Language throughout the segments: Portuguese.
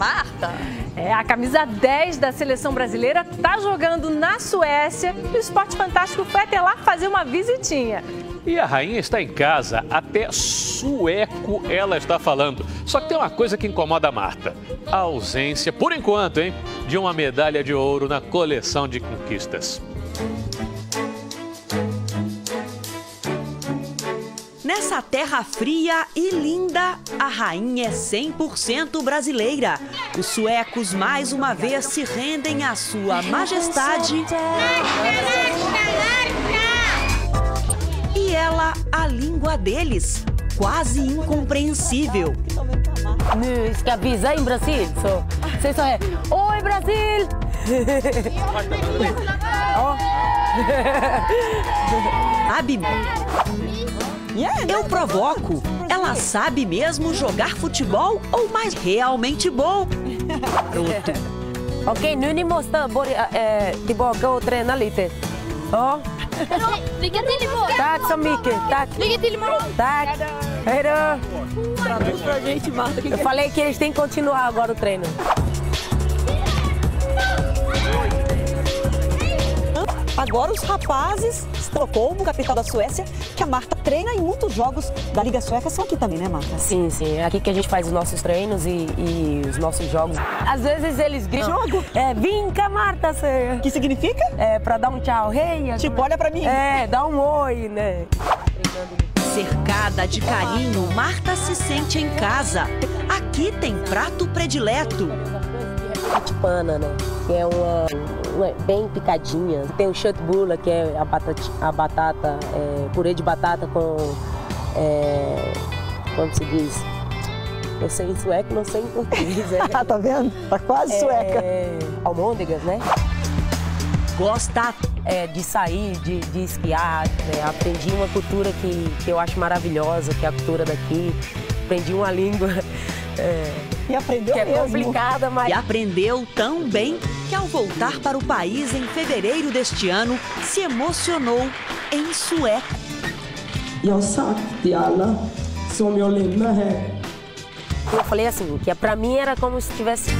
Marta? É, a camisa 10 da seleção brasileira tá jogando na Suécia e o Esporte Fantástico foi até lá fazer uma visitinha. E a rainha está em casa, até sueco ela está falando. Só que tem uma coisa que incomoda a Marta: a ausência, por enquanto, hein, de uma medalha de ouro na coleção de conquistas. Terra fria e linda, a rainha é 100% brasileira. Os suecos mais uma vez se rendem à sua majestade. E ela, a língua deles, quase incompreensível. Nu ska visa em Brasil. Så, säg så här. Oi Brasil! Sabe? Eu provoco. Ela sabe mesmo jogar futebol ou mais realmente bom? Okej, nu ni måste börja eh, tillbaka och träna lite. Ja. Lycka till imorgon! Tack så mycket. Tack. Lycka till imorgon! Tack. Hej då. Eu falei que eles têm que continuar agora o treino. Agora os rapazes, Estocolmo, capital da Suécia, que a Marta treina em muitos jogos da Liga Sueca são aqui também, né, Marta? Sim, sim. É aqui que a gente faz os nossos treinos e, e os nossos jogos. Às vezes eles gritam. Jogo? É, vem cá, Marta. Você... Que significa? É, pra dar um tchau. Hey, Tipo, olha pra mim. É, dá um oi, né? Cercada de carinho, Marta se sente em casa. Aqui tem prato predileto. Pana, né? Que é uma bem picadinha. Tem o chutbula, que é a batata, a batata é, purê de batata com. É, como se diz? Eu sei em sueco, não sei em português. É, Ah, tá vendo? Tá quase sueca. é, almôndegas, né? Gosta É, de sair, de, de esquiar. né? Aprendi uma cultura que, que eu acho maravilhosa, que é a cultura daqui. Aprendi uma língua é, E aprendeu que é mesmo. complicada, mas e aprendeu tão bem que ao voltar para o país em fevereiro deste ano, se emocionou em sueco. Här eu falei assim, que pra mim era como se tivesse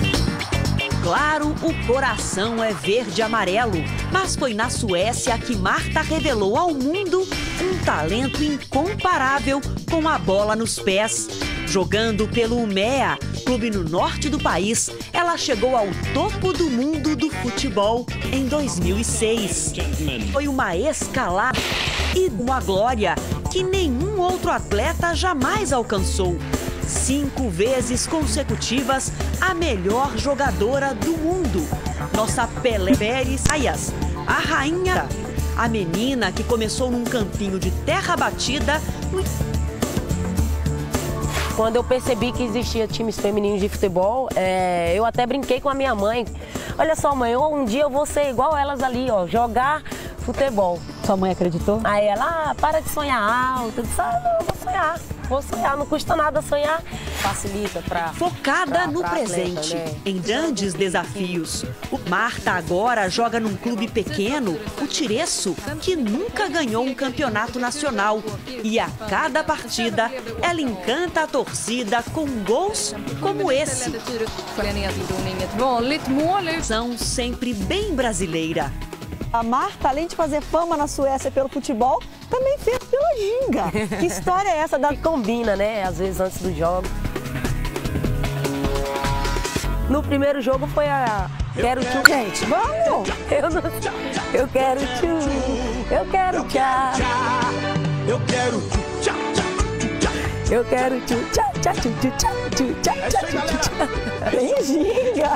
Claro, o coração é verde e amarelo, mas foi na Suécia que Marta revelou ao mundo um talento incomparável com a bola nos pés. Jogando pelo Umea, clube no norte do país, ela chegou ao topo do mundo do futebol em 2006. Foi uma escalada e uma glória que nenhum outro atleta jamais alcançou. Cinco vezes consecutivas a melhor jogadora do mundo. Nossa Pelé Pérez Ayas, a rainha, a menina que começou num campinho de terra batida no Quando eu percebi que existia times femininos de futebol, é, eu até brinquei com a minha mãe. Olha só, mãe, eu- um dia eu vou ser igual elas ali, ó, jogar futebol. Sua mãe acreditou? Aí ela, ah, para de sonhar alto. Eu disse, ah, não, vou sonhar. Vou sonhar, não custa nada sonhar. Facilita pra. Focada pra- no pra atleta, presente, né? em grandes desafios. O Marta agora joga num clube pequeno, o Tireço, que nunca ganhou um campeonato nacional. E a cada partida, ela encanta a torcida com gols como esse. São sempre bem brasileira. A Marta, além de fazer fama na Suécia pelo futebol, também fez ginga. Que história é essa da combina, né? Às vezes antes do jogo. No primeiro jogo foi a. Quero tchu. Gente, vamos! Eu não Eu quero tchu. Eu quero tchá. Eu quero tchá, tchá. Eu quero tchu. Tchá, tchá, tchu, tchu, tchá, tchu, tchá, tchá, tchu, tchá. Bem ginga!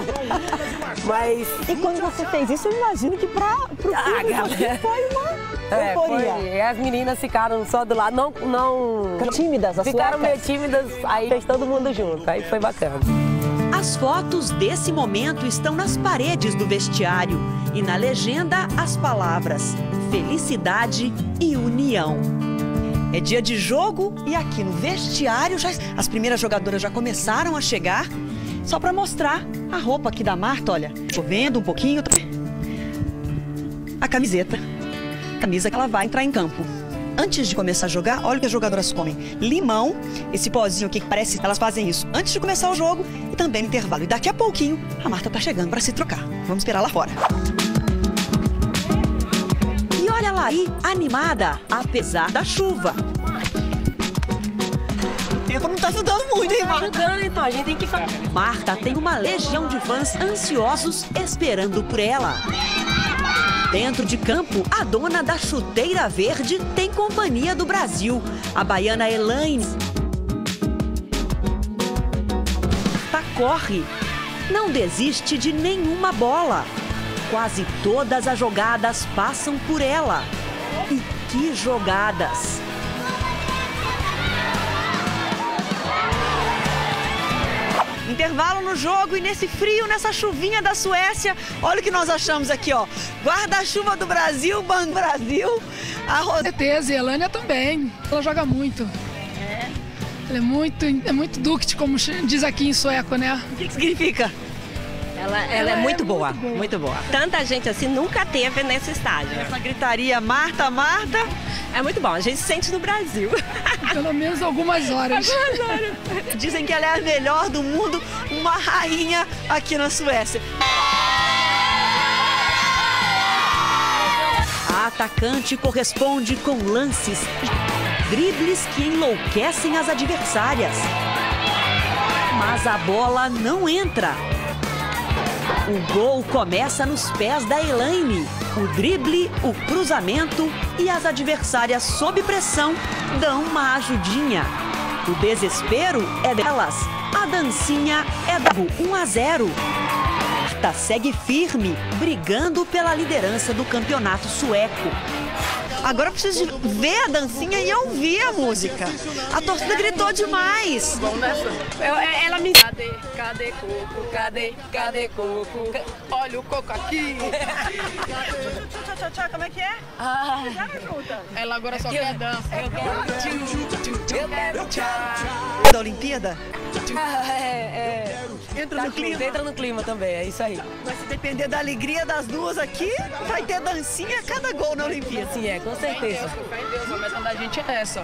Mas. E quando você fez isso, eu imagino que para o público Ah, foi uma É, euforia. foi, as meninas ficaram só do lado, não, não Tímidas, as ficaram meio suecas. tímidas, aí fez todo mundo junto, aí foi bacana. As fotos desse momento estão nas paredes do vestiário e na legenda as palavras felicidade e união. É dia de jogo e aqui no vestiário já, as primeiras jogadoras já começaram a chegar. Só para mostrar a roupa aqui da Marta, olha. Tô vendo um pouquinho. A camiseta. Camisa que ela vai entrar em campo. Antes de começar a jogar, olha o que as jogadoras comem. Limão, esse pozinho aqui que parece, elas fazem isso antes de começar o jogo também no intervalo. E daqui a pouquinho a Marta tá chegando para se trocar. Vamos esperar lá fora. E olha lá aí, animada, apesar da chuva. Tempo não tá ajudando muito, hein, Marta? Ajudando, então, a gente tem que fazer. Marta tem uma legião de fãs ansiosos esperando por ela. Dentro de campo, a dona da chuteira verde tem companhia do Brasil, a baiana Elaine. Marta corre, não desiste de nenhuma bola. Quase todas as jogadas passam por ela. E que jogadas! Intervalo no jogo e nesse frio, nessa chuvinha da Suécia, olha o que nós achamos aqui, ó. Guarda-chuva do Brasil, Banco Brasil. A Ros... certeza, e a Elânia também. Ela joga muito. Ela é muito, é muito duct, como diz aqui em sueco, né? O que significa? Ela, ela é muito boa, muito boa. Tanta gente assim nunca teve nesse estádio. Essa gritaria, Marta, Marta. É muito bom, a gente se sente no Brasil. Pelo menos algumas horas. Dizem que ela é a melhor do mundo, uma rainha aqui na Suécia. A atacante corresponde com lances, dribles que enlouquecem as adversárias. Mas a bola não entra. O gol começa nos pés da Elaine. O drible, o cruzamento e as adversárias sob pressão dão uma ajudinha. O desespero é delas. A dancinha é da 1 a 0. Marta segue firme, brigando pela liderança do campeonato sueco. Agora eu preciso de ver a dancinha e ouvir a música. A torcida gritou demais. Eu- ela me. Cadê, cadê coco? Cadê, cadê coco? Olha o coco aqui. Tchau, tchau, tchau, como é que é? Ela agora só quer dança. Eu quero eu quero tchau. Da Olimpíada? É, é. Entra no clima. Entra no clima também, é isso aí. Mas se depender da alegria das duas aqui, vai ter dancinha a cada gol na Olimpíada. Sim, é, com certeza. Fé em Deus, a meta da gente é essa.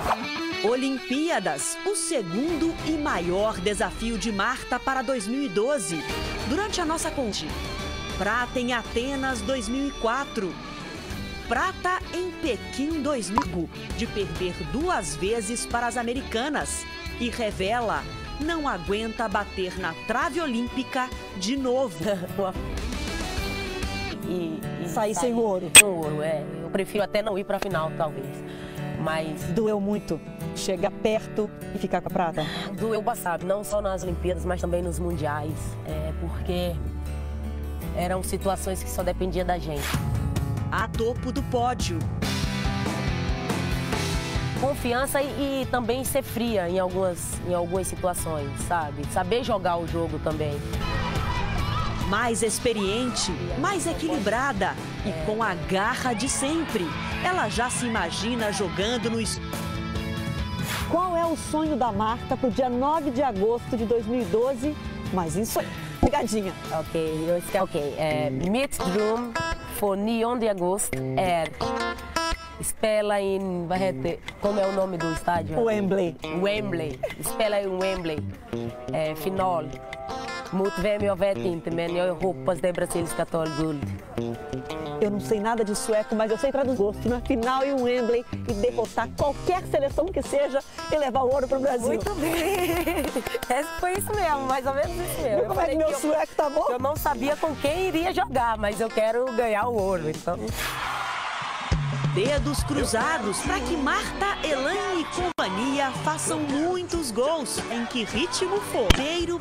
Olimpíadas, o segundo e maior desafio de Marta para 2012. Durante a nossa conte. Prata em Atenas 2004. Prata em Pequim 2000, de perder duas vezes para as americanas. E revela, não aguenta bater na trave olímpica de novo. E, e Sair sem ouro. sem ouro, é. Eu prefiro até não ir pra final, talvez. Mas Doeu muito chegar perto e ficar com a prata. doeu bastante, não só nas Olimpíadas, mas também nos Mundiais. É, porque eram situações que só dependia da gente. A topo do pódio. Confiança e, e também ser fria em algumas, em algumas situações, sabe? Saber jogar o jogo também. mais experiente, mais equilibrada e com a garra de sempre. Ela já se imagina jogando no Qual é o sonho da Marta pro dia 9 de agosto de 2012? Mas isso aí, pegadinha. Ok, eu. Ok, é, mitt dröm för 9 de agosto är spela em, vad heter, como é o nome do estádio? Wembley. Wembley. Spela em Wembley. É, final. Vem jag vet inte, men jag hoppas det Brasil ska ta guld. Eu não sei nada de sueco, mas eu sei traduzir gosto na final em Wembley e derrotar qualquer seleção que seja e levar o ouro pro Brasil. Muito bem. É, foi isso mesmo, mais ou menos isso mesmo. Eu Como é que meu que eu- sueco tá bom? Eu não sabia com quem iria jogar, mas eu quero ganhar o ouro, então. Dedos cruzados para que Marta, Elaine e companhia façam muitos gols, em que ritmo for. Primeiro